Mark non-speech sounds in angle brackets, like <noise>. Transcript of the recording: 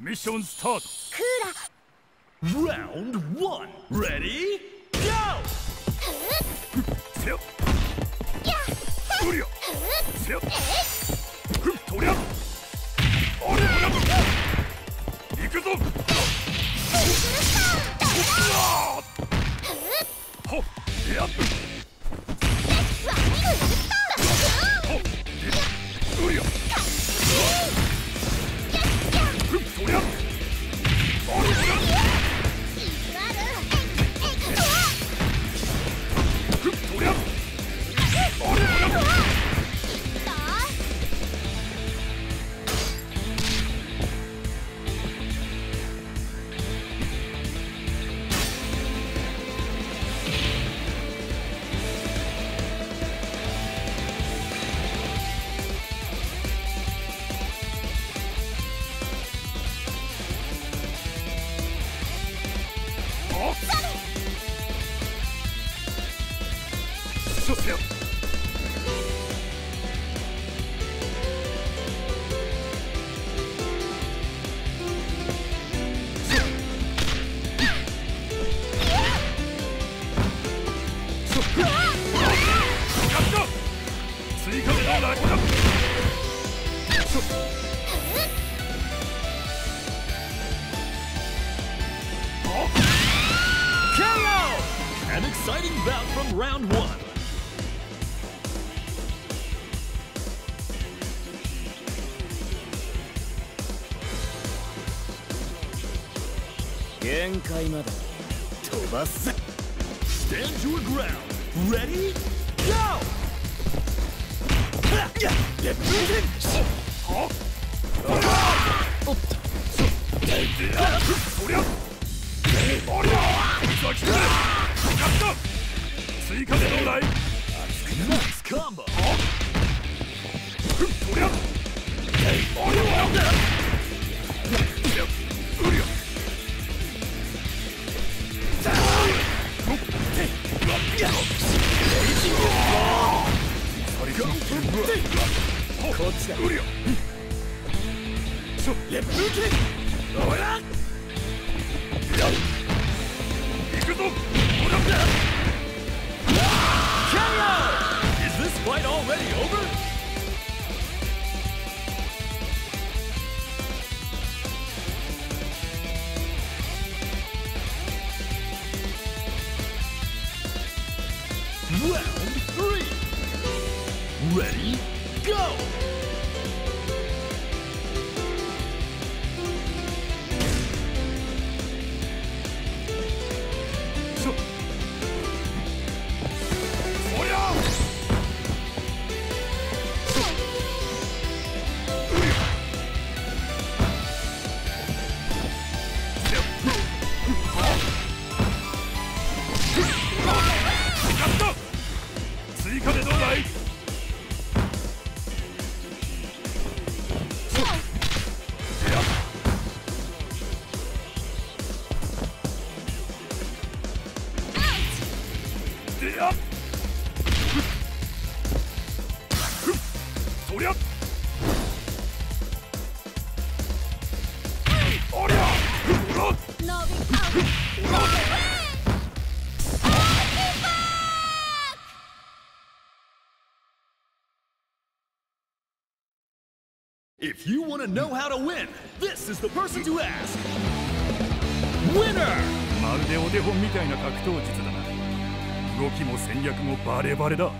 Mission start. Kura. Round one. Ready? Go! <laughs> Yeah. <laughs> そうせよ。追加でどうだこらそ An exciting bout from round one. Stand your ground. Ready? Go! Oh! 追加でどうだい Nice combo ふっそりゃおりゃおりゃいやうりゃこっちだうりゃレップンおら行くぞ Is this fight already over? Round 3 Ready Go 追加でどうだい。やそりゃ If you want to know how to win, this is the person to ask. Winner! まるでお手本みたいな格闘術だな動きも戦略もバレバレだ